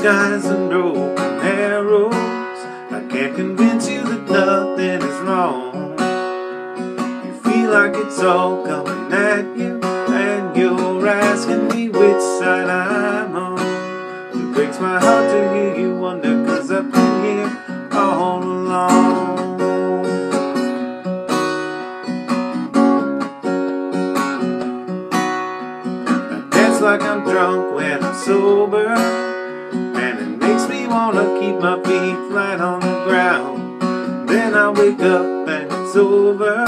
skies and broken arrows. I can't convince you that nothing is wrong. You feel like it's all coming at you, and you're asking me which side I'm on. It breaks my heart to hear you wonder, cause I've been here all along. Like I'm drunk when I'm sober, makes me wanna keep my feet flat on the ground. Then I wake up and it's over.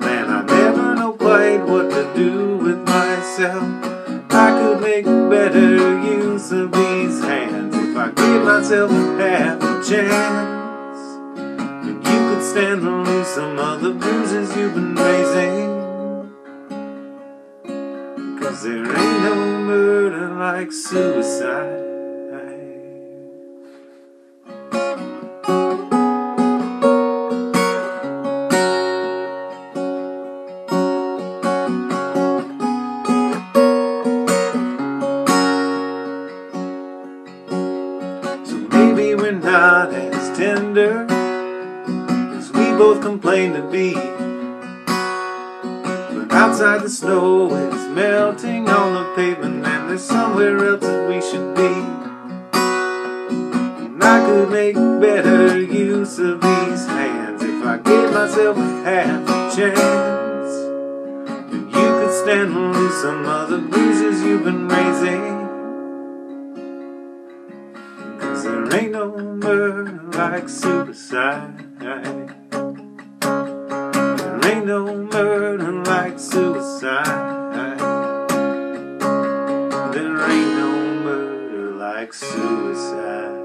Man, I never know quite what to do with myself. I could make better use of these hands if I gave myself half a chance. And you could stand to lose some of the bruises you've been raising. Cause there ain't no murder like suicide. Not as tender as we both complain to be. But outside the snow is melting on the pavement, and there's somewhere else that we should be. And I could make better use of these hands if I gave myself half a chance. And you could stand to lose some of the bruises you've been raising. There ain't no murder like suicide. There ain't no murder like suicide. There ain't no murder like suicide.